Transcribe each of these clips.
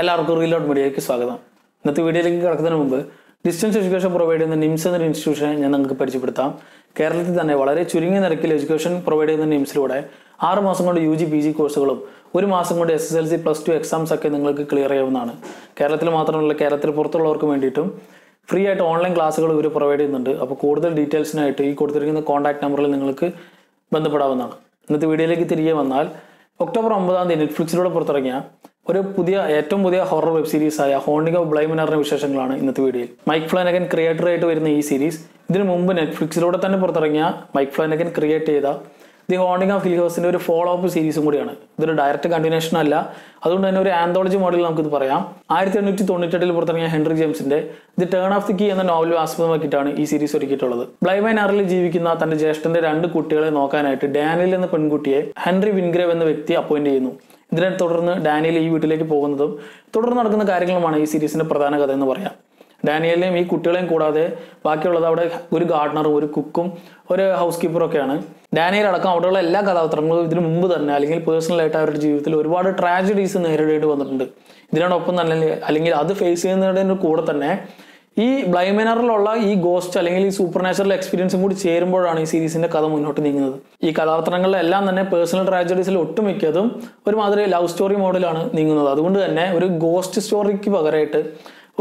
എല്ലാവർക്കും റീലോഡ് മീഡിയയ്ക്ക് സ്വാഗതം. ഇന്നത്തെ വീഡിയോയിലേക്ക് കിടക്കുന്നതിന് മുമ്പ് ഡിസ്റ്റൻസ് എഡ്യൂക്കേഷൻ പ്രൊവൈഡ് ചെയ്യുന്ന നിംസ് എന്ന ഇൻസ്റ്റിറ്റ്യൂഷനെ ഞാൻ നിങ്ങൾക്ക് പരിചയപ്പെടുത്താം. കേരളത്തിൽ തന്നെ വളരെ ചുരുങ്ങിയ നിരക്കിൽ എഡ്യൂക്കേഷൻ പ്രൊവൈഡ് ചെയ്യുന്ന നിംസിലൂടെ ആറ് മാസം കൊണ്ട് യു ജി പി ജി കോഴ്സുകളും ഒരു മാസം കൊണ്ട് S S L C plus two exams ഒക്കെ നിങ്ങൾക്ക് ക്ലിയർ ചെയ്യാവുന്നതാണ്. കേരളത്തിൽ മാത്രമല്ല കേരളത്തിൽ പുറത്തുള്ളവർക്ക് വേണ്ടിയിട്ടും ഫ്രീ ആയിട്ട് ഓൺലൈൻ ക്ലാസ്സുകൾ ഇവർ പ്രൊവൈഡ് ചെയ്യുന്നുണ്ട്. അപ്പോൾ കൂടുതൽ ഡീറ്റെയിൽസിനായിട്ട് ഈ കൊടുത്തിരിക്കുന്ന കോൺടാക്ട് നമ്പറിൽ നിങ്ങൾക്ക് ബന്ധപ്പെടാവുന്നതാണ്. ഇന്നത്തെ വീഡിയോയിലേക്ക് തിരികെ വന്നാൽ ഒക്ടോബർ ഒമ്പതാം തീയതി നെറ്റ്ഫ്ലിക്സിലൂടെ പുറത്തിറങ്ങിയ ഒരു പുതിയ ഏറ്റവും പുതിയ ഹൊറർ വെബ് സീരീസ് ആയ ഹോണ്ടിങ് ഓഫ് ബ്ലൈമിനറിന്റെ വിശേഷങ്ങളാണ് ഇന്നത്തെ വീഡിയോയിൽ. മൈക്ക് ഫ്ലാനകൻ ക്രിയേറ്റർ ആയിട്ട് വരുന്ന ഈ സീരീസ് ഇതിനു മുമ്പ് നെറ്റ്ഫ്ലിക്സിലൂടെ തന്നെ പുറത്തിറങ്ങിയ മൈക്ക് ഫ്ലാനകൻ ക്രിയേറ്റ് ചെയ്ത ദി ഹോണിംഗ് ഓഫ് ഹിൽഹോസിന്റെ ഒരു ഫോളോ അപ്പ് സീരീസും കൂടിയാണ്. ഇതൊരു ഡയറക്റ്റ് കണ്ടിന്യൂഷൻ അല്ല. അതുകൊണ്ട് തന്നെ ഒരു ആന്തോളജി മോഡലിൽ നമുക്കിത് പറയാം. ആയിരത്തി എണ്ണൂറ്റി തൊണ്ണൂറ്റെട്ടിൽ പുറത്തിറങ്ങിയ Henry ജെയിംസിന്റെ the turn of the key എന്ന നോവൽ ആസ്പദമാക്കിയിട്ടാണ് ഈ സീരീസ് ഒരുക്കിയിട്ടുള്ളത്. ബ്ലൈമൈനാറിൽ ജീവിക്കുന്ന തന്റെ ജ്യേഷ്ഠന്റെ രണ്ട് കുട്ടികളെ നോക്കാനായിട്ട് ഡാനിൽ എന്ന പെൺകുട്ടിയെ ഹെൻറി വിൻഗ്രേവ് എന്ന വ്യക്തി അപ്പോയിന്റ് ചെയ്യുന്നു. ഇതിനെ തുടർന്ന് ഡാനിയൽ ഈ വീട്ടിലേക്ക് പോകുന്നതും തുടർന്ന് നടക്കുന്ന കാര്യങ്ങളുമാണ് ഈ സീരീസിന്റെ പ്രധാന കഥ എന്ന് പറയാം. ഡാനിയലിനെയും ഈ കുട്ടികളെയും കൂടാതെ ബാക്കിയുള്ളത് അവിടെ ഒരു ഗാർഡനറും ഒരു കുക്കും ഒരു ഹൗസ് കീപ്പറും ഒക്കെയാണ്. ഡാനിയൽ അടക്കം അവിടെയുള്ള എല്ലാ കഥാപാത്രങ്ങളും ഇതിനു മുമ്പ് തന്നെ അല്ലെങ്കിൽ പേഴ്സണലായിട്ട് അവരുടെ ജീവിതത്തിൽ ഒരുപാട് ട്രാജഡീസ് നേരിടേണ്ടി വന്നിട്ടുണ്ട്. ഇതിനോടൊപ്പം തന്നെ അല്ലെങ്കിൽ അത് ഫേസ് ചെയ്യുന്നതിന്റെ കൂടെ തന്നെ ഈ ബ്ലൈമിനറിലുള്ള ഈ ഗോസ്റ്റ് അല്ലെങ്കിൽ ഈ സൂപ്പർ നാച്ചുറൽ എക്സ്പീരിയൻസും കൂടി ചേരുമ്പോഴാണ് ഈ സീരീസിന്റെ കഥ മുന്നോട്ട് നീങ്ങുന്നത്. ഈ കഥാപാത്രങ്ങളിലെല്ലാം തന്നെ പേഴ്സണൽ ട്രാജഡീസിൽ ഒട്ടുമിക്കതും ഒരുമാതിരി ലവ് സ്റ്റോറി മോഡലാണ് നീങ്ങുന്നത്. അതുകൊണ്ട് തന്നെ ഒരു ഗോസ്റ്റ് സ്റ്റോറിക്ക് പകരമായിട്ട്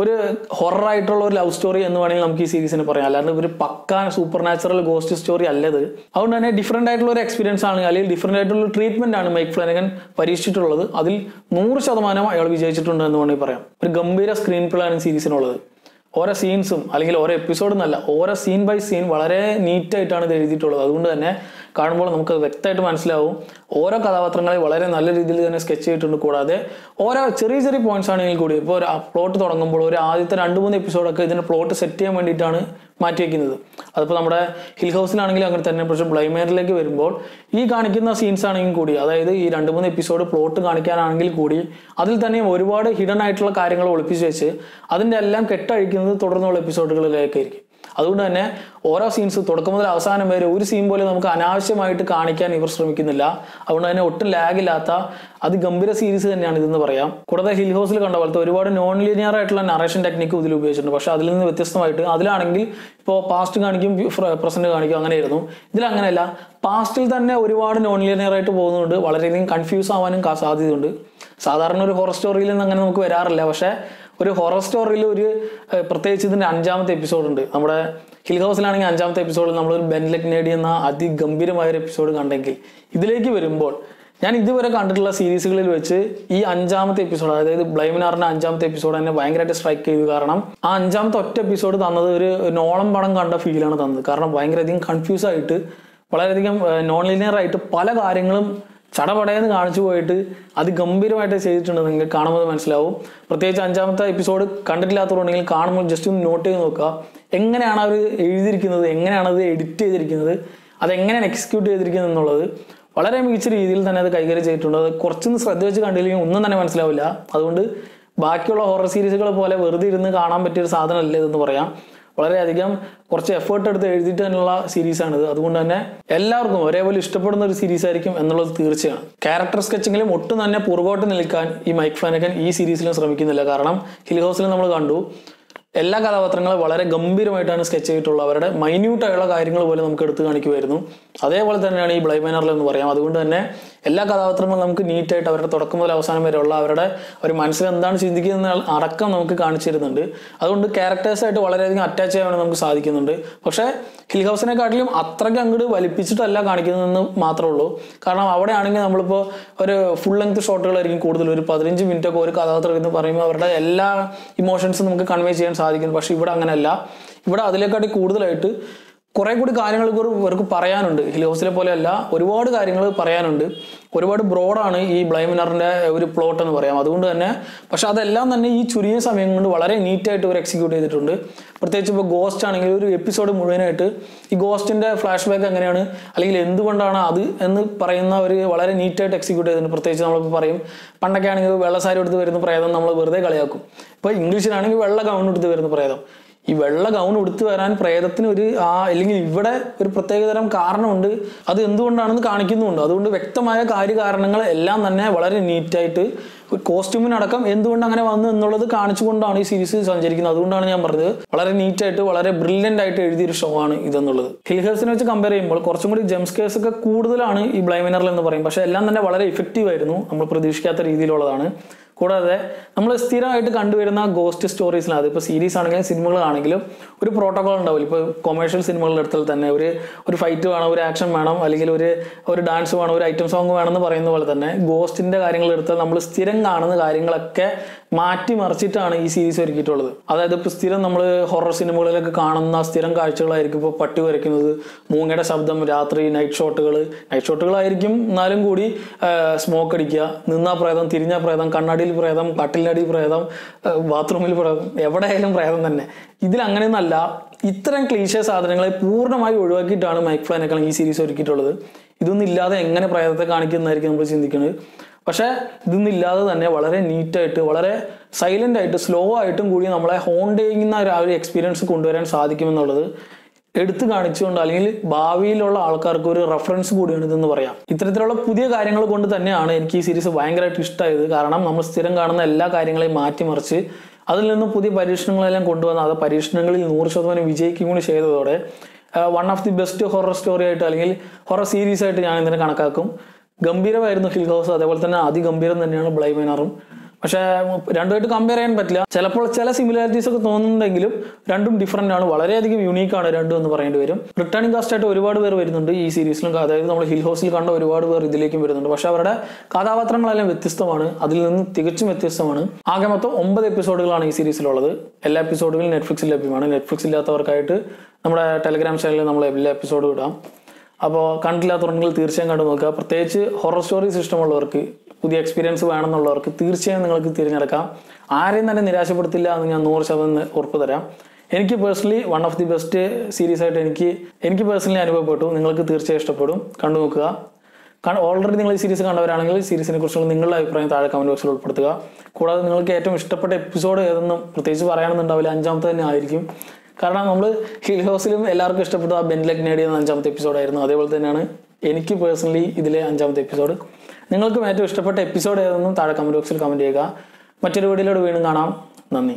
ഒരു ഹൊറർ ആയിട്ടുള്ള ഒരു ലവ് സ്റ്റോറി എന്ന് വേണമെങ്കിൽ നമുക്ക് ഈ സീരീസിന് പറയാം. അല്ലാണ്ട് ഒരു പക്ക സൂപ്പർ നാച്ചുറൽ ഗോസ്റ്റ് സ്റ്റോറി അല്ലത്. അതുകൊണ്ട് തന്നെ ഡിഫറെന്റ് ആയിട്ടുള്ള ഒരു എക്സ്പീരിയൻസ് ആണ് അല്ലെങ്കിൽ ഡിഫറെന്റ് ആയിട്ടുള്ള ട്രീറ്റ്മെന്റ് ആണ് മൈക്ക് ഫ്ലാനഗൻ പരീക്ഷിച്ചിട്ടുള്ളത്. അതിൽ നൂറ് ശതമാനം അയാൾ വിജയിച്ചിട്ടുണ്ട് എന്ന് വേണമെങ്കിൽ പറയാം. ഒരു ഗംഭീര സ്ക്രീൻ പ്ലേ ആണ് സീരീസിനുള്ളത് ഓരോ സീൻസും അല്ലെങ്കിൽ ഓരോ എപ്പിസോഡും എന്നല്ല ഓരോ സീൻ ബൈ സീൻ വളരെ നീറ്റായിട്ടാണ് ഇത് എഴുതിയിട്ടുള്ളത്. അതുകൊണ്ട് തന്നെ കാണുമ്പോൾ നമുക്ക് വ്യക്തമായിട്ട് മനസ്സിലാവും. ഓരോ കഥാപാത്രങ്ങളെ വളരെ നല്ല രീതിയിൽ തന്നെ സ്കെച്ച് ചെയ്തിട്ടുണ്ട്. കൂടാതെ ഓരോ ചെറിയ ചെറിയ പോയിന്റ്സ് ആണെങ്കിൽ കൂടി ഇപ്പോൾ ഒരു പ്ലോട്ട് തുടങ്ങുമ്പോൾ ഒരു ആദ്യത്തെ രണ്ട് മൂന്ന് എപ്പിസോഡൊക്കെ ഇതിന് പ്ലോട്ട് സെറ്റ് ചെയ്യാൻ വേണ്ടിയിട്ടാണ് മാറ്റി വയ്ക്കുന്നത് അതിപ്പോൾ നമ്മുടെ ഹിൽ ഹൗസിലാണെങ്കിലും അങ്ങനെ തന്നെ. പക്ഷേ ബ്ലൈമേറിലേക്ക് വരുമ്പോൾ ഈ കാണിക്കുന്ന സീൻസ് ആണെങ്കിൽ കൂടി അതായത് ഈ രണ്ട് മൂന്ന് എപ്പിസോഡ് പ്ലോട്ട് കാണിക്കാനാണെങ്കിൽ കൂടി അതിൽ തന്നെ ഒരുപാട് ഹിഡൻ ആയിട്ടുള്ള കാര്യങ്ങൾ ഒളിപ്പിച്ച് വെച്ച് അതിന്റെ എല്ലാം കെട്ടഴിക്കുന്നത് തുടർന്നുള്ള എപ്പിസോഡുകളിലേക്കായിരിക്കും. അതുകൊണ്ട് തന്നെ ഓരോ സീൻസ് തുടക്കം മുതൽ അവസാനം വരെ ഒരു സീൻ പോലും നമുക്ക് അനാവശ്യമായിട്ട് കാണിക്കാൻ ഇവർ ശ്രമിക്കുന്നില്ല. അതുകൊണ്ട് തന്നെ ഒട്ടും ലാഗില്ലാത്ത അതിഗംഭീര സീരീസ് തന്നെയാണ് ഇതെന്ന് പറയാം. കൂടാതെ ഹിൽ ഹൗസിൽ കണ്ട പോലത്തെ ഒരുപാട് നോൺ ലീനിയർ ആയിട്ടുള്ള നറേഷൻ ടെക്നിക്കും ഇതിൽ ഉപയോഗിച്ചിട്ടുണ്ട്. പക്ഷെ അതിൽ നിന്ന് വ്യത്യസ്തമായിട്ട് അതിലാണെങ്കിൽ ഇപ്പോൾ പാസ്റ്റ് കാണിക്കും പ്രസന്റ് കാണിക്കും അങ്ങനെയായിരുന്നു. ഇതിൽ അങ്ങനെയല്ല. പാസ്റ്റിൽ തന്നെ ഒരുപാട് നോൺ ലീനിയർ ആയിട്ട് പോകുന്നുണ്ട്. വളരെയധികം കൺഫ്യൂസ് ആവാനും സാധ്യതയുണ്ട്. സാധാരണ ഒരു ഹൊറർ സ്റ്റോറിയിൽ നിന്ന് അങ്ങനെ നമുക്ക് വരാറില്ല. പക്ഷേ ഒരു ഹൊറർ സ്റ്റോറിയിൽ ഒരു പ്രത്യേകിച്ച് ഇതിന്റെ അഞ്ചാമത്തെ എപ്പിസോഡ് ഉണ്ട്. നമ്മുടെ ഹിൽ ഹൗസിലാണെങ്കിൽ അഞ്ചാമത്തെ എപ്പിസോഡിൽ നമ്മൾ ഒരു ബെൻലെക് എന്ന അതിഗംഭീരമായ ഒരു എപ്പിസോഡ് കണ്ടെങ്കിൽ ഇതിലേക്ക് വരുമ്പോൾ ഞാൻ ഇതുവരെ കണ്ടിട്ടുള്ള സീരീസുകളിൽ വെച്ച് ഈ അഞ്ചാമത്തെ എപ്പിസോഡ് അതായത് ബ്ലൈമിനാറിന്റെ അഞ്ചാമത്തെ എപ്പിസോഡ് എന്നെ ഭയങ്കരമായിട്ട് സ്ട്രൈക്ക് ചെയ്തു. കാരണം ആ അഞ്ചാമത്തെ ഒറ്റ എപ്പിസോഡ് തന്നത് ഒരു നോളം പടം കണ്ട ഫീലാണ് തന്നത്. കാരണം ഭയങ്കരധികം കൺഫ്യൂസ് ആയിട്ട് വളരെയധികം നോൺ ലീനിയർ ആയിട്ട് പല കാര്യങ്ങളും ചടപടയെന്ന് കാണിച്ചു പോയിട്ട് അത് ഗംഭീരമായിട്ട് ചെയ്തിട്ടുണ്ട് നിങ്ങൾക്ക് കാണുമ്പോൾ മനസ്സിലാവും. പ്രത്യേകിച്ച് അഞ്ചാമത്തെ എപ്പിസോഡ് കണ്ടിട്ടില്ലാത്തവരുണ്ടെങ്കിൽ കാണുമ്പോൾ ജസ്റ്റ് ഒന്ന് നോട്ട് ചെയ്ത് നോക്കുക. എങ്ങനെയാണ് അവർ എഴുതിയിരിക്കുന്നത്? എങ്ങനെയാണ് അത് എഡിറ്റ് ചെയ്തിരിക്കുന്നത്? അതെങ്ങനെയാണ് എക്സിക്യൂട്ട് ചെയ്തിരിക്കുന്നത് എന്നുള്ളത് വളരെ മികച്ച രീതിയിൽ തന്നെ അത് കൈകാര്യം ചെയ്തിട്ടുണ്ട്. അത് കുറച്ചൊന്ന് ശ്രദ്ധ വെച്ച് കണ്ടില്ലെങ്കിൽ ഒന്നും തന്നെ മനസ്സിലാവില്ല. അതുകൊണ്ട് ബാക്കിയുള്ള ഹൊറർ സീരീസുകൾ പോലെ വെറുതെ ഇരുന്ന് കാണാൻ പറ്റിയ ഒരു സാധനമല്ല ഇതെന്ന് പറയാം. വളരെയധികം കുറച്ച് എഫേർട്ട് എടുത്ത് എഴുതിയിട്ട് തന്നെയുള്ള സീരീസാണിത് അതുകൊണ്ട് തന്നെ എല്ലാവർക്കും ഒരേപോലെ ഇഷ്ടപ്പെടുന്ന ഒരു സീരീസ് ആയിരിക്കും എന്നുള്ളത് തീർച്ചയാണ്. ക്യാരക്ടർ സ്കെച്ചിങ്ങിലും ഒട്ടും തന്നെ പുറകോട്ട് നിൽക്കാൻ ഈ മൈക്ക് ഫാനക്കൻ ഈ സീരീസിലും ശ്രമിക്കുന്നില്ല. കാരണം ഹിൽ ഹൗസിൽ നമ്മൾ കണ്ടു. എല്ലാ കഥാപാത്രങ്ങളും വളരെ ഗംഭീരമായിട്ടാണ് സ്കെച്ച് ചെയ്തിട്ടുള്ളത്. അവരുടെ മൈന്യൂട്ടായുള്ള കാര്യങ്ങൾ പോലും നമുക്ക് എടുത്തു കാണിക്കുമായിരുന്നു. അതേപോലെ തന്നെയാണ് ഈ ബ്ലൈ മൈനറിൽ എന്ന് പറയാം. അതുകൊണ്ട് തന്നെ എല്ലാ കഥാപാത്രങ്ങളും നമുക്ക് നീറ്റായിട്ട് അവരുടെ തുടക്കം മുതൽ അവസാനം വരെയുള്ള അവരുടെ ഒരു മനസ്സിൽ എന്താണ് ചിന്തിക്കുന്നത് അടക്കം നമുക്ക് കാണിച്ചു തരുന്നുണ്ട്. അതുകൊണ്ട് ക്യാരക്ടേഴ്സായിട്ട് വളരെയധികം അറ്റാച്ച് ചെയ്യാൻ നമുക്ക് സാധിക്കുന്നുണ്ട്. പക്ഷേ ഹിൽ ഹൗസിനെക്കാട്ടിലും അത്രയ്ക്ക് അങ്ങോട്ട് വലിപ്പിച്ചിട്ടല്ല കാണിക്കുന്നതെന്ന് മാത്രമേ ഉള്ളൂ. കാരണം അവിടെ ആണെങ്കിൽ നമ്മളിപ്പോൾ ഒരു ഫുൾ ലെങ്ത് ഷോട്ടുകളായിരിക്കും കൂടുതൽ. ഒരു പതിനഞ്ച് മിനിറ്റ് ഒക്കെ ഒരു കഥാപാത്രം എന്ന് പറയുമ്പോൾ അവരുടെ എല്ലാ ഇമോഷൻസും നമുക്ക് കൺവേ ചെയ്യാൻ സാധിക്കുന്നു. പക്ഷേ ഇവിടെ അങ്ങനെയല്ല. ഇവിടെ അതിലേക്കാട്ടി കൂടുതലായിട്ട് കുറെ കൂടി കാര്യങ്ങൾ ഇവർ ഇവർക്ക് പറയാനുണ്ട്. ഹിൽ ഹൗസിലെ പോലെയല്ല ഒരുപാട് കാര്യങ്ങൾ പറയാനുണ്ട്. ഒരുപാട് ബ്രോഡാണ് ഈ ബ്ലൈമിനറിന്റെ ഒരു പ്ലോട്ട് എന്ന് പറയാം. അതുകൊണ്ട് തന്നെ പക്ഷെ അതെല്ലാം തന്നെ ഈ ചുരിയ സമയം കൊണ്ട് വളരെ നീറ്റായിട്ട് ഇവർ എക്സിക്യൂട്ട് ചെയ്തിട്ടുണ്ട്. പ്രത്യേകിച്ച് ഇപ്പോൾ ഗോസ്റ്റ് ആണെങ്കിൽ ഒരു എപ്പിസോഡ് മുഴുവനായിട്ട് ഈ ഗോസ്റ്റിന്റെ ഫ്ലാഷ് ബാക്ക് എങ്ങനെയാണ് അല്ലെങ്കിൽ എന്തുകൊണ്ടാണ് അത് എന്ന് പറയുന്ന ഒരു വളരെ നീറ്റായിട്ട് എക്സിക്യൂട്ട് ചെയ്തിട്ടുണ്ട്. പ്രത്യേകിച്ച് നമ്മളിപ്പോൾ പറയും പണ്ടൊക്കെ ആണെങ്കിൽ വെള്ള സാരി എടുത്ത് വരുന്ന പ്രേതം നമ്മൾ വെറുതെ കളിയാക്കും. ഇപ്പോൾ ഇംഗ്ലീഷിലാണെങ്കിൽ വെള്ള ഗൗൺ എടുത്ത് വരുന്ന പ്രേതം. ഈ വെള്ള ഗൗൺ ഉടുത്തു വരാൻ പ്രേതത്തിന് ഒരു ആ അല്ലെങ്കിൽ ഇവിടെ ഒരു പ്രത്യേകതരം കാരണമുണ്ട്. അത് എന്തുകൊണ്ടാണെന്ന് കാണിക്കുന്നുമുണ്ട്. അതുകൊണ്ട് വ്യക്തമായ കാര്യകാരണങ്ങൾ എല്ലാം തന്നെ വളരെ നീറ്റായിട്ട് കോസ്റ്റ്യൂമിനടക്കം എന്തുകൊണ്ട് അങ്ങനെ വന്നു എന്നുള്ളത് കാണിച്ചുകൊണ്ടാണ് ഈ സീരീസ് സഞ്ചരിക്കുന്നത്. അതുകൊണ്ടാണ് ഞാൻ പറഞ്ഞത്. വളരെ നീറ്റായിട്ട് വളരെ ബ്രില്യന്റ് ആയിട്ട് എഴുതിയൊരു ഷോ ആണ് ഇതെന്നുള്ളത്. ഹിൽഹേഴ്സിനെ വെച്ച് കമ്പയർ ചെയ്യുമ്പോൾ കുറച്ചും കൂടി ജംസ് കേസ് ഒക്കെ കൂടുതലാണ് ഈ ബ്ലൈമിനറിൽ എന്ന് പറയും. പക്ഷേ എല്ലാം തന്നെ വളരെ ഇഫക്റ്റീവ് ആയിരുന്നു. നമ്മൾ പ്രതീക്ഷിക്കാത്ത രീതിയിലുള്ളതാണ്. കൂടാതെ നമ്മൾ സ്ഥിരമായിട്ട് കണ്ടുവരുന്ന ഗോസ്റ്റ് സ്റ്റോറീസിനകത്ത് ഇപ്പോൾ സീരീസ് ആണെങ്കിലും സിനിമകളാണെങ്കിലും ഒരു പ്രോട്ടോകോൾ ഉണ്ടാവില്ല? ഇപ്പോൾ കൊമേഴ്ഷ്യൽ സിനിമകളുടെ അടുത്താൽ തന്നെ ഒരു ഒരു ഫൈറ്റ് വേണം ഒരു ആക്ഷൻ വേണം അല്ലെങ്കിൽ ഒരു ഒരു ഡാൻസ് വേണം ഒരു ഐറ്റം സോങ് വേണം എന്ന് പറയുന്ന പോലെ തന്നെ ഗോസ്റ്റിന്റെ കാര്യങ്ങൾ എടുത്താൽ നമ്മൾ സ്ഥിരം കാണുന്ന കാര്യങ്ങളൊക്കെ മാറ്റി മറിച്ചിട്ടാണ് ഈ സീരീസ് ഒരുക്കിയിട്ടുള്ളത്. അതായത് ഇപ്പോൾ സ്ഥിരം നമ്മൾ ഹൊറർ സിനിമകളിലൊക്കെ കാണുന്ന സ്ഥിരം കാഴ്ചകളായിരിക്കും ഇപ്പോൾ പട്ടി വരയ്ക്കുന്നത് മൂങ്ങയുടെ ശബ്ദം രാത്രി നൈറ്റ് ഷോട്ടുകൾ നൈറ്റ് ഷോട്ടുകളായിരിക്കും എന്നാലും കൂടി സ്മോക്ക് അടിക്കുക നിന്നാ പ്രേതം തിരിഞ്ഞ പ്രേതം കണ്ണാടിയിൽ പ്രേതം കട്ടിലിനടി പ്രേതം ബാത്റൂമിൽ പ്രേതം എവിടെയായാലും പ്രേതം തന്നെ. ഇതിൽ അങ്ങനെയൊന്നല്ല ഇത്തരം ക്ലീശ സാധനങ്ങളെ പൂർണമായി ഒഴിവാക്കിയിട്ടാണ് മൈക്ക് ഫ്ലൈനൊക്കെ ഈ സീരീസ് ഒരുക്കിയിട്ടുള്ളത്. ഇതൊന്നും ഇല്ലാതെ എങ്ങനെ പ്രേതത്തെ കാണിക്കുന്നതായിരിക്കും നമ്മൾ ചിന്തിക്കുന്നത് പക്ഷേ ഇതൊന്നും ഇല്ലാതെ തന്നെ വളരെ നീറ്റായിട്ട് വളരെ സൈലന്റ് ആയിട്ട് സ്ലോ ആയിട്ടും കൂടി നമ്മളെ ഹോൺ ചെയ്യുന്ന ഒരു ആ ഒരു എക്സ്പീരിയൻസ് കൊണ്ടുവരാൻ സാധിക്കുമെന്നുള്ളത് എടുത്തു കാണിച്ചുകൊണ്ട് അല്ലെങ്കിൽ ഭാവിയിലുള്ള ആൾക്കാർക്ക് ഒരു റെഫറൻസ് കൂടിയാണ് ഇതെന്ന് പറയാം. ഇത്തരത്തിലുള്ള പുതിയ കാര്യങ്ങൾ കൊണ്ട് തന്നെയാണ് എനിക്ക് ഈ സീരീസ് ഭയങ്കരമായിട്ട് ഇഷ്ടമായത്. കാരണം നമ്മൾ സ്ഥിരം കാണുന്ന എല്ലാ കാര്യങ്ങളെയും മാറ്റിമറിച്ച് അതിൽ നിന്ന് പുതിയ പരീക്ഷണങ്ങളെല്ലാം കൊണ്ടുവന്ന് അത് പരീക്ഷണങ്ങളിൽ നൂറ് ശതമാനം വിജയിക്കും കൂടി ചെയ്തതോടെ one of the best horror story ആയിട്ട് അല്ലെങ്കിൽ ഹൊറർ സീരീസ് ആയിട്ട് ഞാൻ ഇതിനെ കണക്കാക്കും. ഗംഭീരമായിരുന്നു ഹിൽ ഹൗസ്. അതേപോലെ തന്നെ അതിഗംഭീരം തന്നെയാണ് ബ്ലൈമൈനറും പക്ഷേ രണ്ടുമായിട്ട് കമ്പയർ ചെയ്യാൻ പറ്റില്ല. ചിലപ്പോൾ ചില സിമിലാരിറ്റീസ് ഒക്കെ തോന്നുന്നുണ്ടെങ്കിലും രണ്ടും ഡിഫറെന്റ് ആണ്. വളരെയധികം യൂണീക്ക് ആണ് രണ്ടും എന്ന് പറയേണ്ടി വരും. റിട്ടേണിംഗ് കാസ്റ്റ് ആയിട്ട് ഒരുപാട് പേർ വരുന്നുണ്ട് ഈ സീരീസിലും അതായത് നമ്മൾ ഹിൽ ഹൗസിൽ കണ്ട ഒരുപാട് പേർ ഇതിലേക്കും വരുന്നുണ്ട്. പക്ഷെ അവരുടെ കഥാപാത്രങ്ങളെല്ലാം വ്യത്യസ്തമാണ്. അതിൽ നിന്ന് തികച്ചും വ്യത്യസ്തമാണ്. ആകെ മൊത്തം ഒമ്പത് എപ്പിസോഡുകളാണ് ഈ സീരീസിലുള്ളത് എല്ലാ എപ്പിസോഡുകളും നെറ്റ്ഫ്ലിക്സിൽ ലഭ്യമാണ്. നെറ്റ്ഫ്ലിക്സ് ഇല്ലാത്തവർക്കായിട്ട് നമ്മുടെ ടെലിഗ്രാം ചാനലിൽ നമ്മൾ എല്ലാ എപ്പിസോഡും ഇടാം. അപ്പോൾ കണ്ടില്ലാത്തവർ തീർച്ചയായും കണ്ടു നോക്കുക പ്രത്യേകിച്ച് ഹൊറർ സ്റ്റോറീസ് ഇഷ്ടമുള്ളവർക്ക് പുതിയ എക്സ്പീരിയൻസ് വേണമെന്നുള്ളവർക്ക് തീർച്ചയായും നിങ്ങൾക്ക് തിരഞ്ഞെടുക്കാം. ആരെയും തന്നെ നിരാശപ്പെടുത്തില്ല എന്ന് ഞാൻ നൂറ് ശതമാനം ഉറപ്പ് തരാം. എനിക്ക് personally one of the best series ആയിട്ട് എനിക്ക് എനിക്ക് പേഴ്സണലി അനുഭവപ്പെട്ടു. നിങ്ങൾക്ക് തീർച്ചയായും ഇഷ്ടപ്പെടും. കണ്ടു നോക്കുക ഓൾറെഡി നിങ്ങൾ ഈ സീരീസ് കണ്ടവരാണെങ്കിൽ സീരീസിനെ കുറിച്ചുള്ള നിങ്ങളുടെ അഭിപ്രായം താഴെ കമന്റ് ബോക്സിൽ ഉൾപ്പെടുത്തുക. കൂടാതെ നിങ്ങൾക്ക് ഏറ്റവും ഇഷ്ടപ്പെട്ട എപ്പിസോഡ് ഏതെന്നും പ്രത്യേകിച്ച് പറയാനൊന്നുണ്ടാവില്ല. അഞ്ചാമത്തെ തന്നെ ആയിരിക്കും. കാരണം നമ്മൾ ഹിൽ ഹൗസിലും എല്ലാവർക്കും ഇഷ്ടപ്പെട്ട ആ ബെൻലെക് നേടിയ അഞ്ചാമത്തെ എപ്പിസോഡായിരുന്നു അതേപോലെ തന്നെയാണ് എനിക്ക് പേഴ്സണലി ഇതിലെ അഞ്ചാമത്തെ എപ്പിസോഡ് നിങ്ങൾക്കും ഏറ്റവും ഇഷ്ടപ്പെട്ട എപ്പിസോഡ് ഏതെന്നും താഴെ കമന്റ് ബോക്സിൽ കമന്റ് ചെയ്യുക. മറ്റൊരു വീഡിയോയിലൂടെ വീണ്ടും കാണാം. നന്ദി.